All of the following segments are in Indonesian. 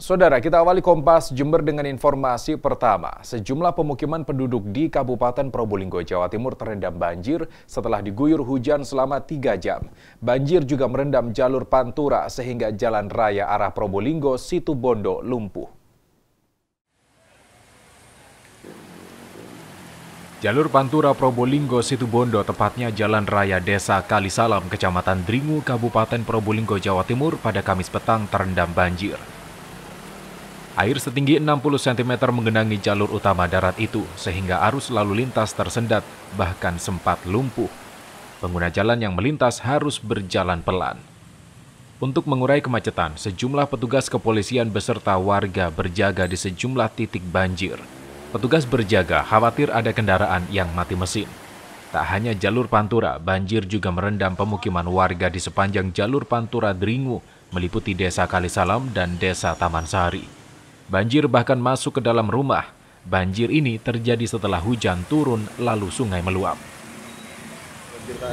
Saudara, kita awali Kompas Jember dengan informasi pertama. Sejumlah pemukiman penduduk di Kabupaten Probolinggo, Jawa Timur terendam banjir setelah diguyur hujan selama tiga jam. Banjir juga merendam jalur Pantura sehingga jalan raya arah Probolinggo, Situbondo lumpuh. Jalur Pantura Probolinggo Situbondo, tepatnya Jalan Raya Desa Kalisalam, Kecamatan Dringu, Kabupaten Probolinggo, Jawa Timur pada Kamis petang terendam banjir. Air setinggi 60 cm menggenangi jalur utama darat itu, sehingga arus lalu lintas tersendat, bahkan sempat lumpuh. Pengguna jalan yang melintas harus berjalan pelan. Untuk mengurai kemacetan, sejumlah petugas kepolisian beserta warga berjaga di sejumlah titik banjir. Petugas berjaga khawatir ada kendaraan yang mati mesin. Tak hanya jalur Pantura, banjir juga merendam pemukiman warga di sepanjang jalur Pantura Dringu, meliputi Desa Kalisalam dan Desa Taman Sari. Banjir bahkan masuk ke dalam rumah. Banjir ini terjadi setelah hujan turun lalu sungai meluap.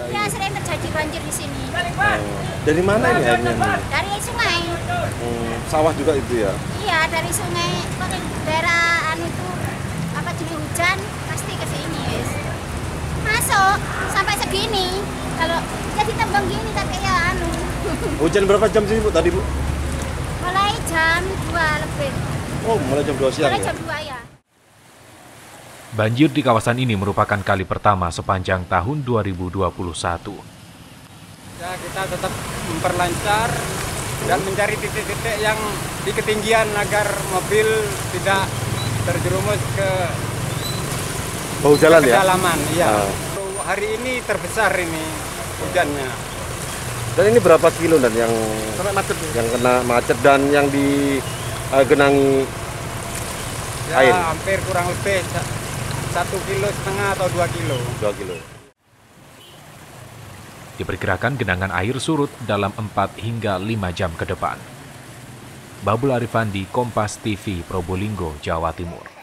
Ya sering terjadi banjir di sini. Oh, dari mana ini airnya? Dari sungai. Hmm, sawah juga itu ya? Iya dari sungai. Daerah anu itu apa jadi hujan pasti ke sini yes. Masuk sampai segini. Kalau jadi tembang gini tak kayak anu. Hujan berapa jam sih bu tadi bu? Mulai jam 2 lebih. Oh, mulai jam 2 siang mulai ya? jam 2 ya. Banjir di kawasan ini merupakan kali pertama sepanjang tahun 2021. Ya, kita tetap memperlancar dan mencari titik-titik yang di ketinggian agar mobil tidak terjerumus ke bau jalan ya? Kedalaman, iya. Ah. Hari ini terbesar ini hujannya. Dan ini berapa kilo dan yang sampai macet yang kena macet dan yang di uh, genangi ya, air? hampir kurang lebih satu kilo setengah atau dua kilo. Dua kilo. Diperkirakan genangan air surut dalam 4 hingga 5 jam ke depan. Babul Arifandi, Kompas TV, Probolinggo, Jawa Timur.